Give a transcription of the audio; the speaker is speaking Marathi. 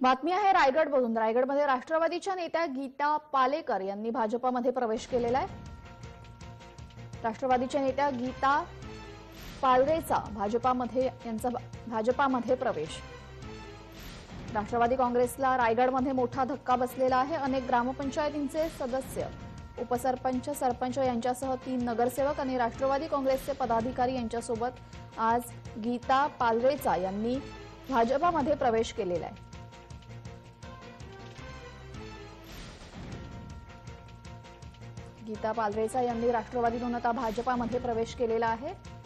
बातमी आहे रायगडमधून रायगडमध्ये राष्ट्रवादीच्या नेत्या गीता पालेकर यांनी भाजपामध्ये प्रवेश केलेला आहे. राष्ट्रवादीच्या नेत्या गीता पालरेचा भाजपामध्ये यांचा भाजपामध्ये प्रवेश. राष्ट्रवादी काँग्रेसला रायगडमध्ये मोठा धक्का बसलेला आहे. अनेक ग्रामपंचायतींचे सदस्य उपसरपंच सरपंच यांच्यासह तीन नगरसेवक आणि राष्ट्रवादी काँग्रेसचे पदाधिकारी यांच्यासोबत आज गीता पालरेचा यांनी भाजपामध्ये प्रवेश केलेला आहे. गीता पालरेचा यांनी राष्ट्रवादीतून आता भाजपामध्ये प्रवेश केलेला आहे.